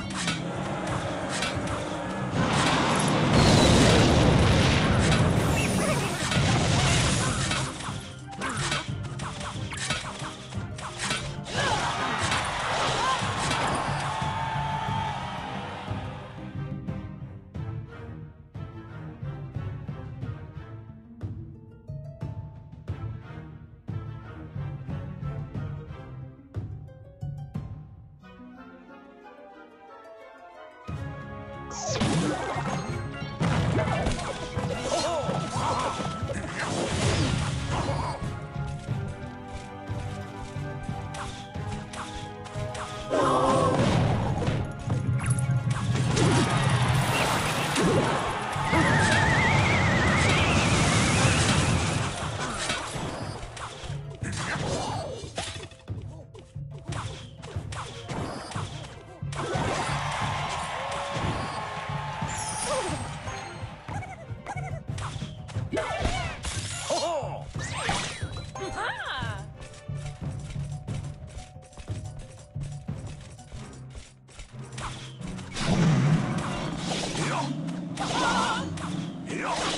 Huh? Deal.